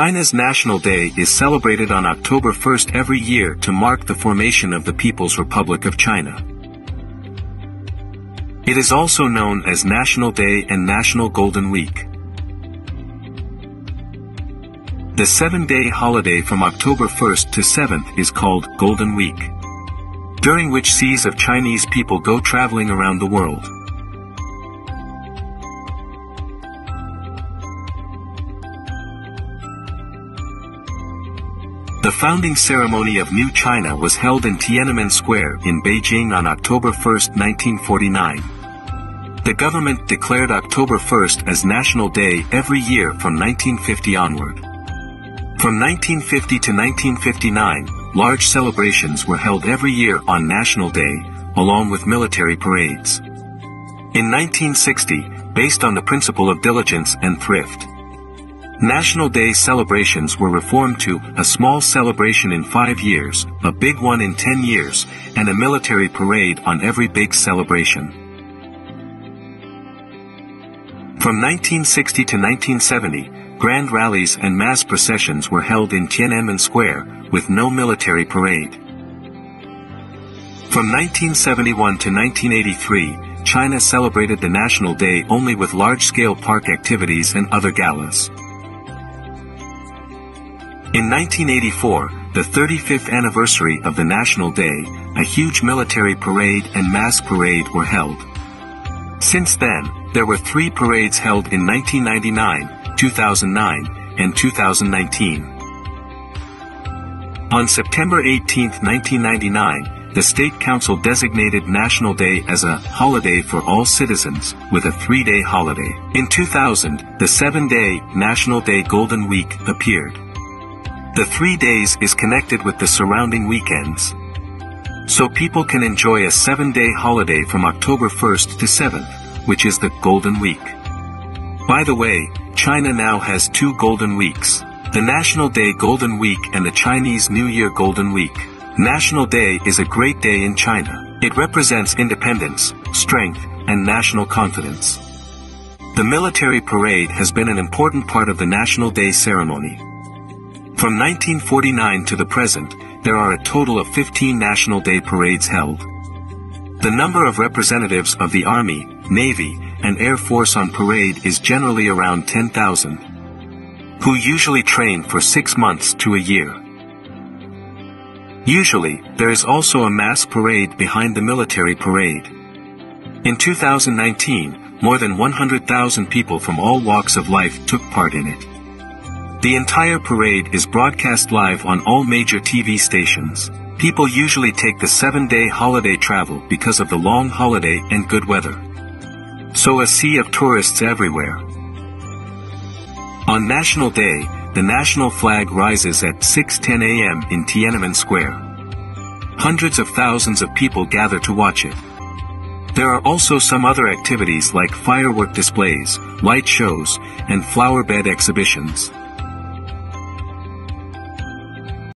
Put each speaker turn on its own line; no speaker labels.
China's National Day is celebrated on October 1st every year to mark the formation of the People's Republic of China. It is also known as National Day and National Golden Week. The seven-day holiday from October 1st to 7th is called Golden Week, during which seas of Chinese people go traveling around the world. The founding ceremony of New China was held in Tiananmen Square in Beijing on October 1, 1949. The government declared October 1st as National Day every year from 1950 onward. From 1950 to 1959, large celebrations were held every year on National Day, along with military parades. In 1960, based on the principle of diligence and thrift, National Day celebrations were reformed to a small celebration in five years, a big one in ten years, and a military parade on every big celebration. From 1960 to 1970, grand rallies and mass processions were held in Tiananmen Square, with no military parade. From 1971 to 1983, China celebrated the National Day only with large-scale park activities and other galas. In 1984, the 35th anniversary of the National Day, a huge military parade and mass parade were held. Since then, there were three parades held in 1999, 2009, and 2019. On September 18, 1999, the State Council designated National Day as a holiday for all citizens, with a three-day holiday. In 2000, the seven-day National Day Golden Week appeared. The three days is connected with the surrounding weekends. So people can enjoy a seven-day holiday from October 1st to 7th, which is the Golden Week. By the way, China now has two Golden Weeks. The National Day Golden Week and the Chinese New Year Golden Week. National Day is a great day in China. It represents independence, strength, and national confidence. The military parade has been an important part of the National Day ceremony. From 1949 to the present, there are a total of 15 National Day parades held. The number of representatives of the Army, Navy, and Air Force on parade is generally around 10,000, who usually train for six months to a year. Usually, there is also a mass parade behind the military parade. In 2019, more than 100,000 people from all walks of life took part in it. The entire parade is broadcast live on all major TV stations. People usually take the seven-day holiday travel because of the long holiday and good weather. So a sea of tourists everywhere. On National Day, the national flag rises at 6.10 a.m. in Tiananmen Square. Hundreds of thousands of people gather to watch it. There are also some other activities like firework displays, light shows, and flower bed exhibitions.